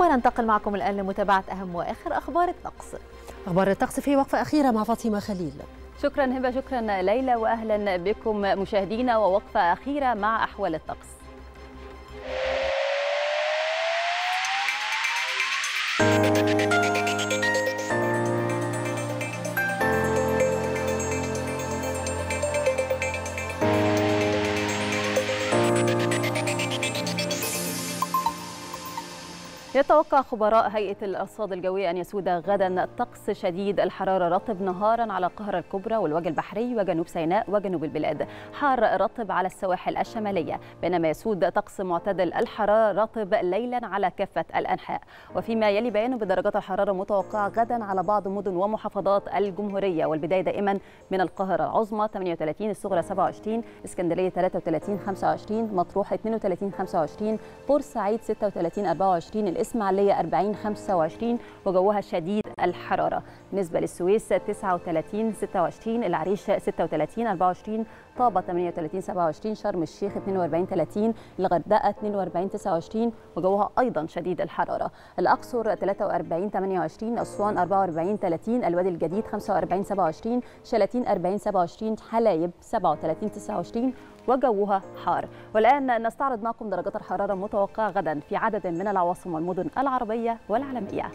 وننتقل معكم الآن لمتابعة أهم وآخر أخبار الطقس. أخبار الطقس في وقفة أخيرة مع فاطمة خليل. شكرا هبة شكرا ليلى وأهلا بكم مشاهدينا ووقفة أخيرة مع أحوال الطقس. يتوقع خبراء هيئة الأرصاد الجوية أن يسود غدا طقس شديد الحرارة رطب نهارا على القاهرة الكبرى والوجه البحري وجنوب سيناء وجنوب البلاد. حار رطب على السواحل الشمالية بينما يسود طقس معتدل الحرارة رطب ليلا على كافة الأنحاء. وفيما يلي بيان بدرجات الحرارة متوقعة غدا على بعض مدن ومحافظات الجمهورية والبداية دائما من القاهرة. العظمى 38 الصغرى 27 اسكندرية 33 25 مطروح 32 25 بورسعيد 36 24 الإسماعيلية 40 25 وجوها شديد الحرارة. بالنسبة للسويس 39 26 العريش 36 24 طابة 38 27 شرم الشيخ 42 30 الغردقة 42 29 وجوها أيضا شديد الحرارة. الأقصر 43 28 أسوان 44 30 الوادي الجديد 45 27 شلاتين 40 27 حلايب 37 29 وجوها حار. والآن نستعرض معكم درجات الحرارة المتوقعة غدا في عدد من العواصم والمدن العربية والعالمية.